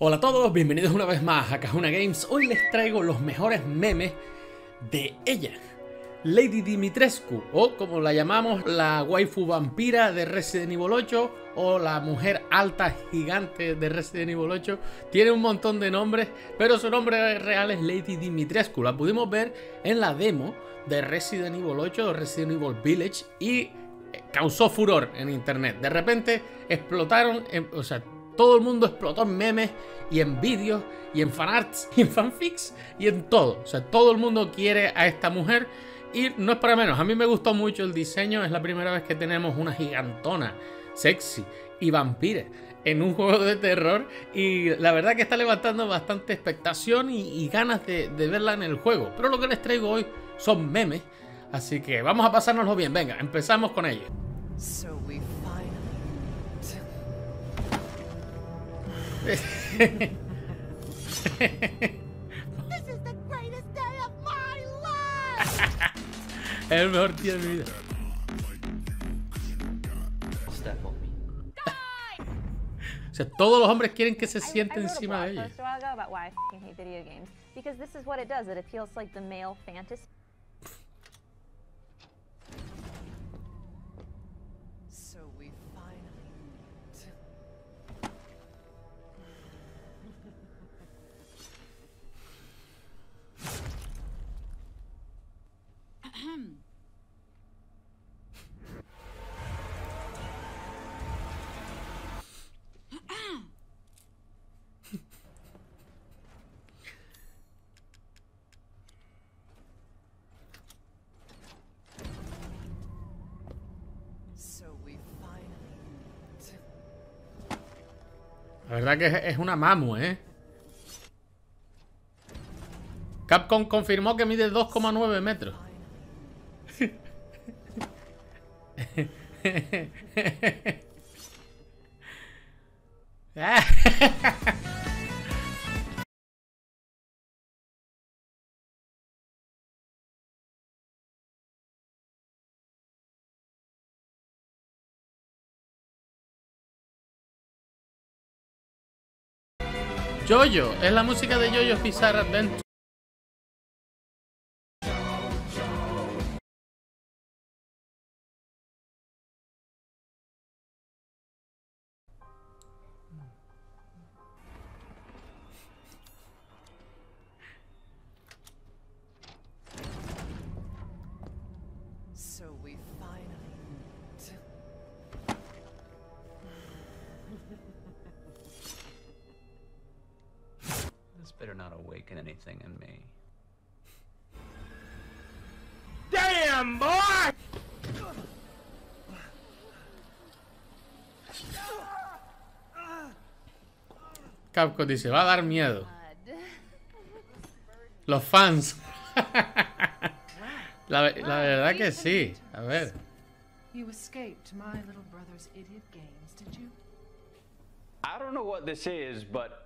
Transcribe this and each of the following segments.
Hola a todos, bienvenidos una vez más a Cajuna Games. Hoy les traigo los mejores memes de ella, Lady Dimitrescu, o como la llamamos, la waifu vampira de Resident Evil 8, o la mujer alta gigante de Resident Evil 8. Tiene un montón de nombres, pero su nombre real es Lady Dimitrescu. La pudimos ver en la demo de Resident Evil 8 o Resident Evil Village y eh, causó furor en internet. De repente explotaron, o sea, todo el mundo explotó en memes y en vídeos y en fanarts y en fanfics y en todo. O sea, todo el mundo quiere a esta mujer y no es para menos. A mí me gustó mucho el diseño. Es la primera vez que tenemos una gigantona, sexy y vampire en un juego de terror y la verdad que está levantando bastante expectación y, ganas de, verla en el juego. Pero lo que les traigo hoy son memes. Así que vamos a pasárnoslo bien. Venga, empezamos con ello. So Es el mejor día de mi vida. Step on me. O sea, todos los hombres quieren que se siente encima de ella. La verdad que es- una mamu, ¿eh? Capcom confirmó que mide 2,9 metros. Jojo, es la música de Jojo's Bizarre Adventure. Awaken anything in me. Capcom dice, va a dar miedo. Los fans. la, la verdad que sí. A ver. You escaped my little brother's idiot games, did you? I don't know what this is, but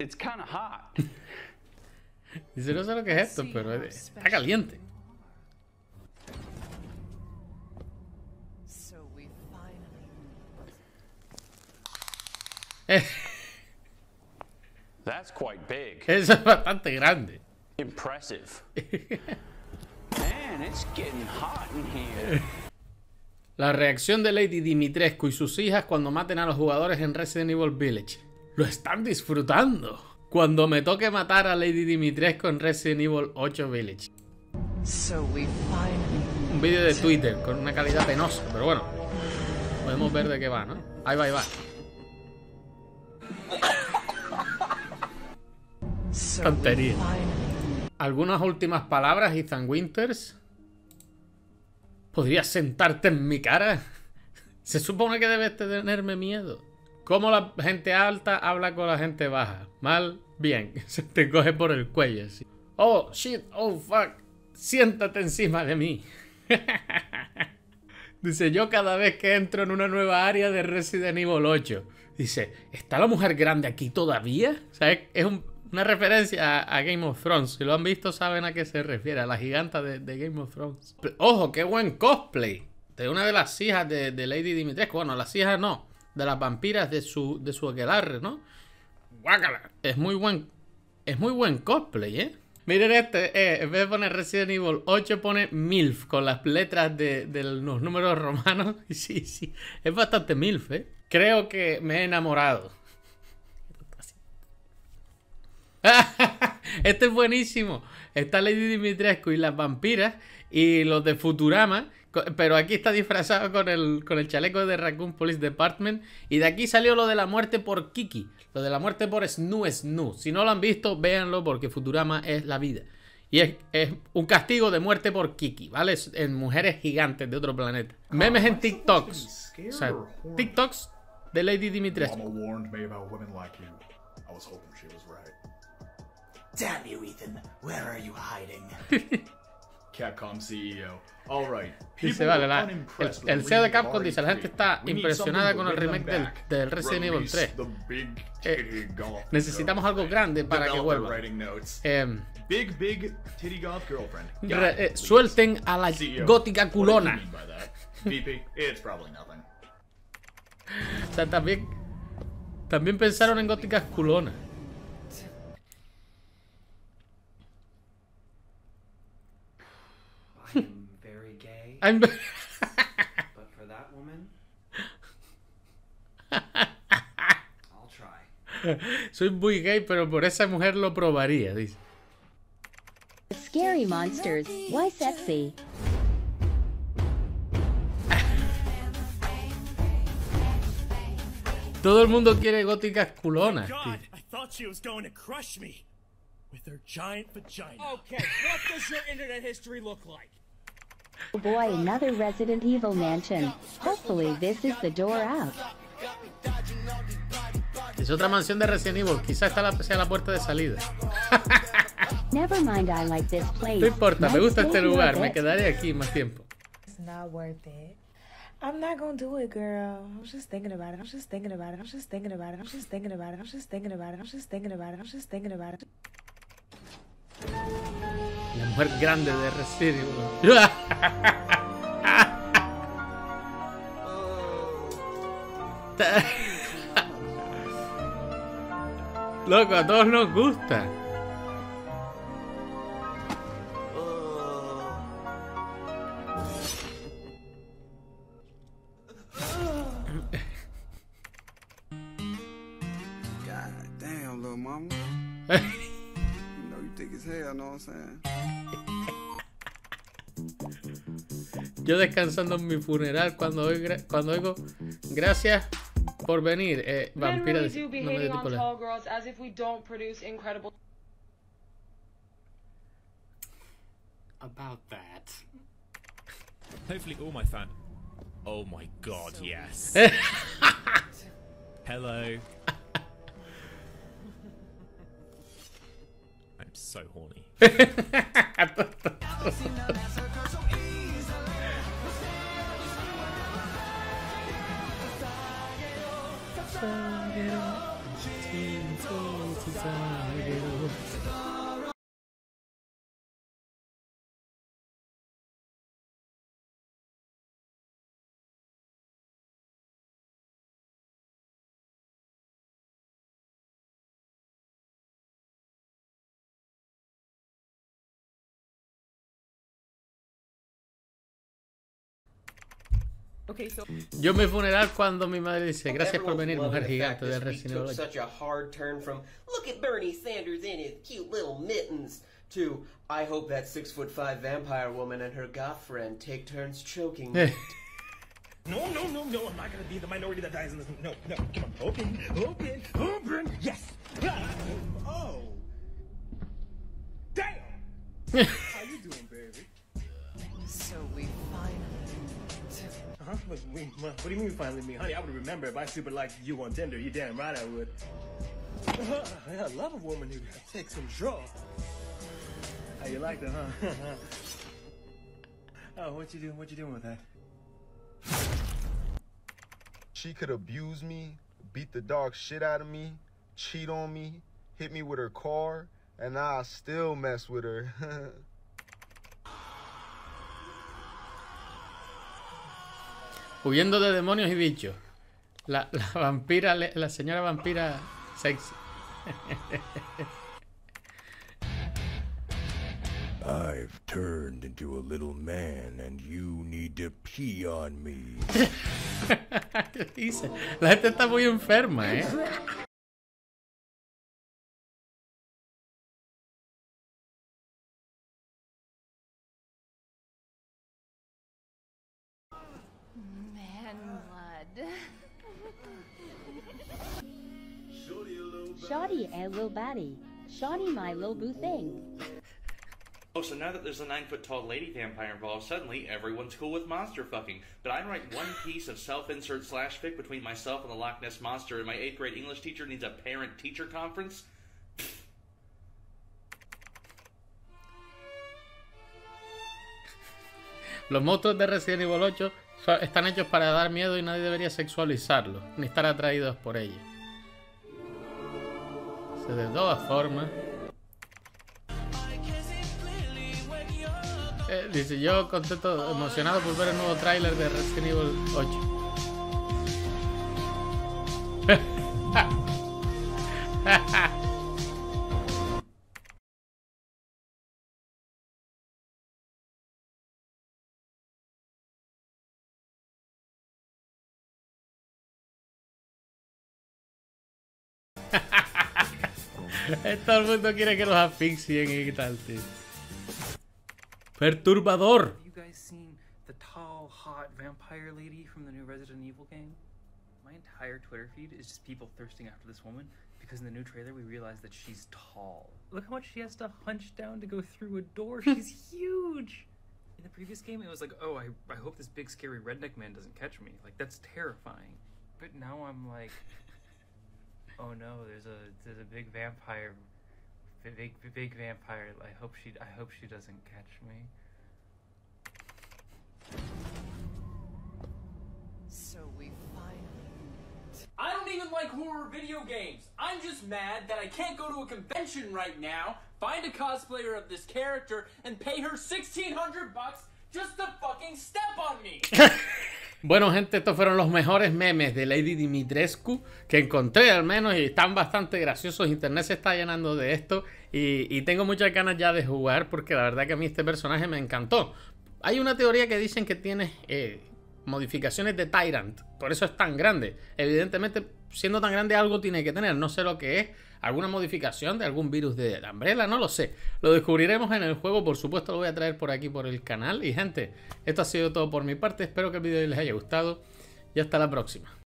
it's kind of hot. Dice, no sé lo que es esto, pero es- está caliente. That's quite big. Eso es bastante grande. Impressive. Man, it's getting hot in here. La reacción de Lady Dimitrescu y sus hijas cuando maten a los jugadores en Resident Evil Village. Lo están disfrutando. Cuando me toque matar a Lady Dimitrescu en Resident Evil 8 Village. Un vídeo de Twitter con una calidad penosa, pero bueno. Podemos ver de qué va, ¿no? Ahí va, ahí va. Tontería. Algunas últimas palabras, Ethan Winters. ¿Podrías sentarte en mi cara? Se supone que debes tenerme miedo. ¿Cómo la gente alta habla con la gente baja? Mal, bien. Se te coge por el cuello. Oh, shit, oh, fuck. Siéntate encima de mí. Dice, yo cada vez que entro en una nueva área de Resident Evil 8. Dice, ¿está la mujer grande aquí todavía? O sea, es, es un- una referencia a, Game of Thrones. Si lo han visto, saben a qué se refiere. A la giganta de, de Game of Thrones. Ojo, qué buen cosplay. De una de las hijas de, de Lady Dimitrescu. Bueno, las hijas no. De las vampiras de su, de su aquelarre, ¿no? Guácala. Es muy buen. Es muy buen cosplay, ¿eh? Miren este, eh, en vez de poner Resident Evil 8 pone MILF con las letras de, los números romanos. Sí, sí, es bastante MILF, ¿eh? Creo que me he enamorado. Este es buenísimo. Está Lady Dimitrescu y las vampiras y los de Futurama. Pero aquí está disfrazado con el, con el chaleco de Raccoon Police Department. Y de aquí salió lo de la muerte por Kiki. Lo de la muerte por Snoo Snoo. Si no lo han visto, véanlo porque Futurama es la vida. Y es, es un castigo de muerte por Kiki, ¿vale? Es En mujeres gigantes de otro planeta. Memes en TikToks. O sea, TikToks de Lady Dimitrescu. Mama warned me about women like you. I was hoping she was right. Damn you, Ethan. Where are you hiding? Capcom CEO. All right. Dice, vale, la- el, el CEO de Capcom dice, la gente 3. está impresionada con el remake del, Resident Evil Release 3. the big Eh, necesitamos algo grande para que vuelva. writing notes. Em, Big, big titty golf girlfriend. Got re- eh, suelten a la CEO, gótica culona. O sea, también, también pensaron en góticas culonas. I'm very gay, I'm- but for that woman, I'll try. Soy muy gay, pero por esa mujer lo probaría, dice. Scary monsters. Why sexy? Todo el mundo quiere góticas culonas. tío. God, I thought she was going to crush me with her giant vagina. Okay, what does your internet history look like? Oh boy, another Resident Evil mansion. Hopefully this is the door out. Es otra mansión de Resident Evil. Quizá esta la- sea la puerta de salida. Never mind, I like this place. No importa, me gusta este lugar. Me quedaré aquí más tiempo. It's not worth it. I'm not gonna do it, girl. I was just thinking about it. I was just thinking about it. I was just thinking about it. I was just thinking about it. I was just thinking about it. I was just thinking about it. I was just thinking about it. La mujer grande de Resident Evil. Loco, a todos nos gusta. God damn, little mama. Yo descansando en mi funeral cuando oigo, cuando oigo gracias por venir, eh, vampira really de no me incredible. About that. Hopefully, all my fan. Oh my god, yes. Hello. So horny. Okay so, yo mi funeral cuando mi madre dice gracias por Everyone's venir, mujer gigante del this Resident Evil. such a hard turn from look at Bernie Sanders in his cute little mittens to I hope that six foot five vampire woman and her goth friend take turns choking me. No, no, no, no, I'm not gonna be the minority that dies in this. No, no, come on, open, open, open, yes! Ah, Oh! Damn! How you doing, baby? So we finally. What, what do you mean we finally meet? Honey, I would remember if I super liked you on Tinder. You damn right I would. I love a woman who takes some control. How you like that, huh? oh, what you doing? What you doing with that? She could abuse me, beat the dog shit out of me, cheat on me, hit me with her car, and I still mess with her. Huyendo de demonios y bichos. La, la vampira, la señora vampira sexy. I've turned into a little man and you need to pee on me. ¿Qué dice? La gente está muy enferma, ¿eh? Shoddy a little batty. Shoddy my little boo thing. Oh, so now that there's a nine foot tall lady vampire involved, suddenly everyone's cool with monster fucking. But I write one piece of self insert slash fic between myself and the Loch Ness Monster, and my eighth grade English teacher needs a parent teacher conference? Los monstruos de Resident Evil 8 están hechos para dar miedo y nadie debería sexualizarlos, ni estar atraídos por ellos. Se de todas formas. Eh, dice yo contento, emocionado por ver el nuevo tráiler de Resident Evil 8. Todo el mundo quiere que los asfixien y tal, tío. Perturbador. Have you guys seen the tall, hot vampire lady from the new Resident Evil game? My entire Twitter feed is just people thirsting after this woman because in the new trailer we realize that she's tall. Look how much she has to hunch down to go through a door. She's huge. In the previous game, it was like, oh, I, I hope this big scary redneck man doesn't catch me. Like that's terrifying. But now I'm like, oh no, there's a there's a big vampire, big big, big vampire. I hope she I hope she doesn't catch me. So we finally. I don't even like horror video games. I'm just mad that I can't go to a convention right now, find a cosplayer of this character, and pay her 1600 bucks just to fucking step on me. Bueno, gente, estos fueron los mejores memes de Lady Dimitrescu que encontré al menos y están bastante graciosos. Internet se está llenando de esto y, tengo muchas ganas ya de jugar porque la verdad que a mí este personaje me encantó. Hay una teoría que dicen que tiene eh, modificaciones de Tyrant, por eso es tan grande. Evidentemente, siendo tan grande algo tiene que tener, no sé lo que es. Alguna modificación de algún virus de la Umbrella, no lo sé. Lo descubriremos en el juego, por supuesto lo voy a traer por aquí por el canal. Y gente, esto ha sido todo por mi parte. Espero que el vídeo les haya gustado y hasta la próxima.